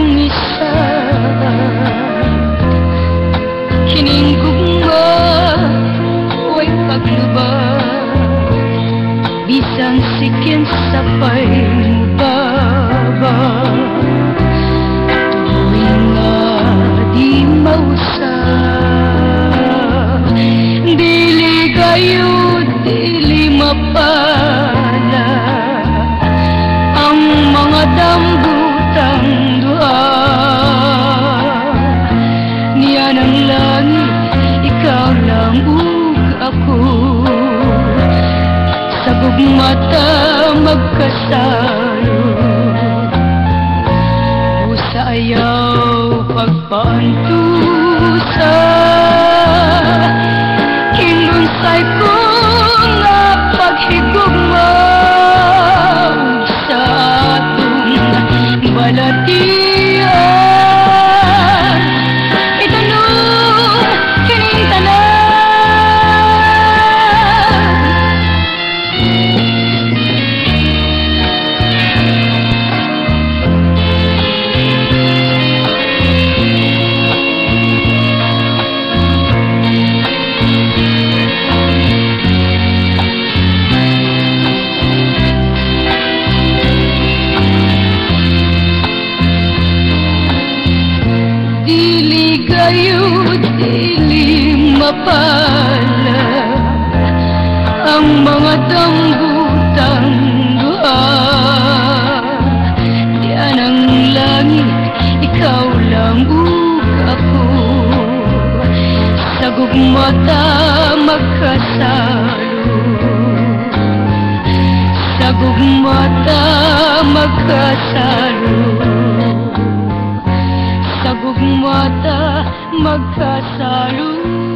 akong isa Kiningkog mo Huwag paglaba Bisang sa paimubaba Tuwing nga di mausa Dili kayo, dili mapala Ang mga dambutan Sa gugmata magkasalo Pusa ayaw pagpaantusa mapala Ang mga dambutang duha Yan ang langit, ikaw lang ako Sa gugmata magkasalo. Sa gugmata magkasalo. Sa gugmata magkasalo